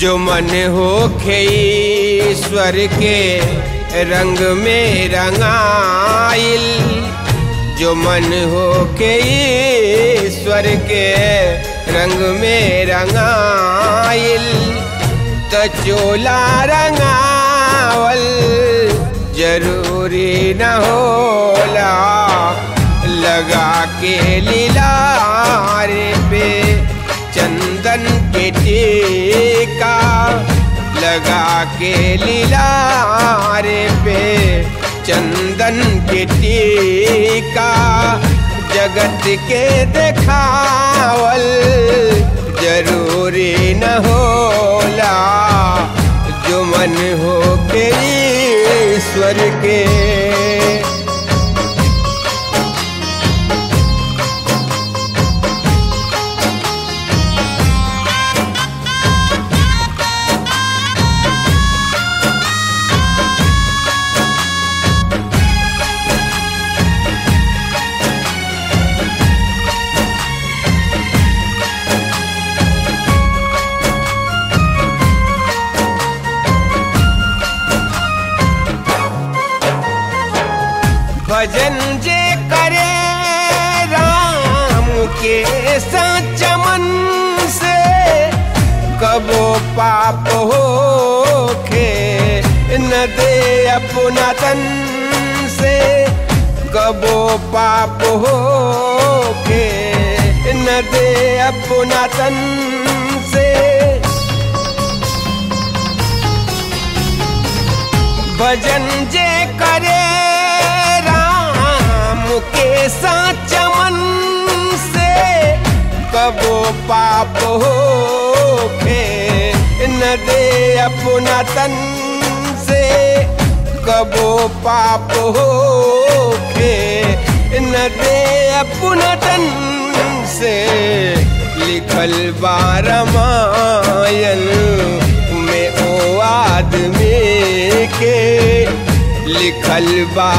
जो मन हो खे ईश्वर के रंग में रंगाइल। जो मन हो के ईश्वर के रंग में रंगाइल। तो चोला रंगावल ज़रूरी न होला। लगा के लीलार पे चंदन के टीका लगा के लीलार पे। चंदन के टीका जगत के देखावल ज़रूरी न होला। जो मन हो के ईश्वर के। भजन जे करे राम के सच्चा से, कबो पाप हो खे न दे अपना तन से, कबो पाप हो खे न दे अपना तन से। भजन जे करे के साचा मन से कबो पाप हो खे न दे अपना तन से। कबो पाप हो खे न दे अपना तन से। लिखल बा में ओ आदमी के। लिखल बा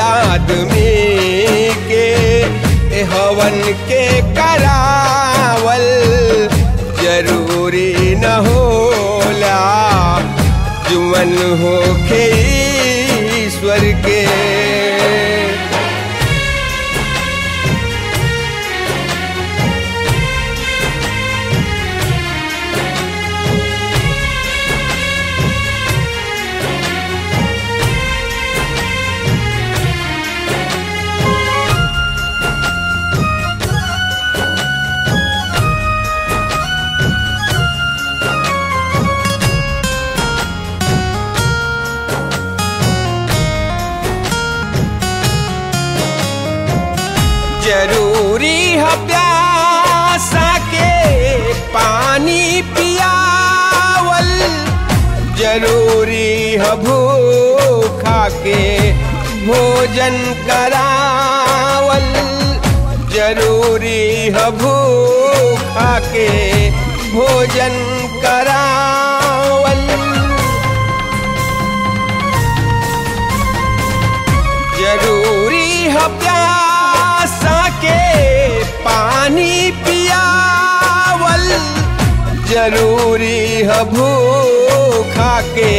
आदमी के हवन के करावल ज़रूरी न होला। जुमन हो के ईश्वर के। ज़रूरी है प्यासा के पानी पियावल। ज़रूरी है भूखा के भोजन करावल। ज़रूरी है भूखा के भोजन करावल। ज़रूरी है प्यासा ज़रूरी है भूखा के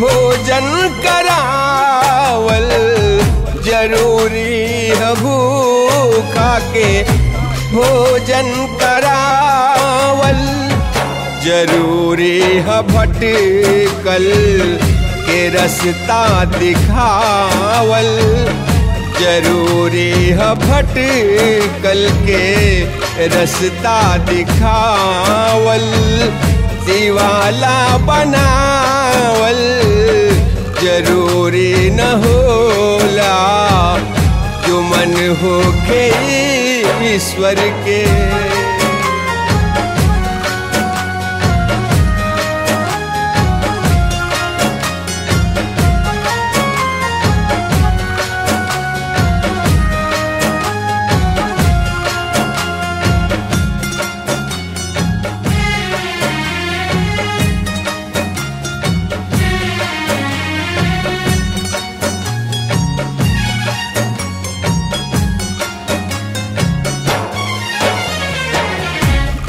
भोजन करावल। ज़रूरी है भूखा के भोजन करावल। ज़रूरी है भटकल के रास्ता दिखावल। ज़रूरी है भट कल के रास्ता दिखावल, दिवाला बनावल। ज़रूरी न होला जो मन हो के ईश्वर के।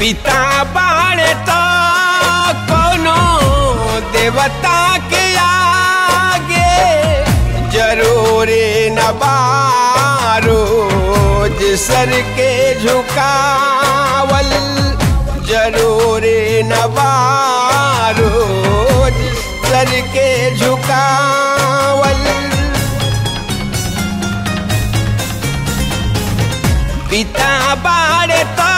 पिता बाणे तो कोनो देवता के आगे ज़रूरी न बारोज सर के झुकावल ज़रूरी न बारोज सर के झुकावल। पिता बाड़े तो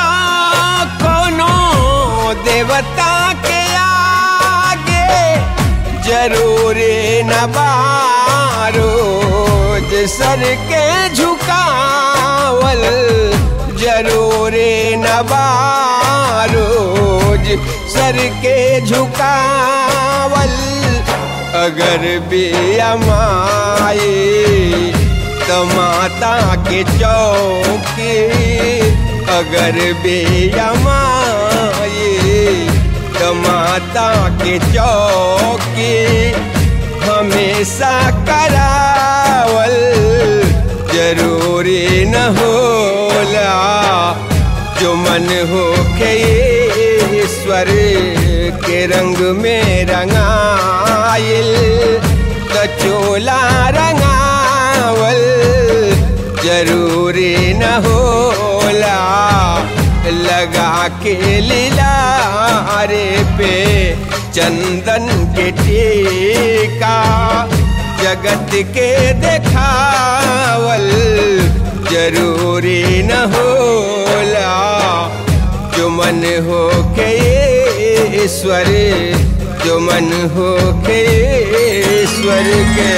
देवता के आगे, ज़रूरी न बारोज सर के झुकावल, ज़रूरी न सर के झुकावल, अगर भी अमाए तो माता के चौकी, अगर बेयमाए के चौकी हमेशा करावल, ज़रूरी न होला जो मन हो के ईश्वर के रंग में रंगाइल तो चोला रंगावल, ज़रूरी न होला लगा के लीला पे। चंदन के टीका जगत के देखावल ज़रूरी न होला। जो मन हो के ईश्वर, जो मन हो के ईश्वर के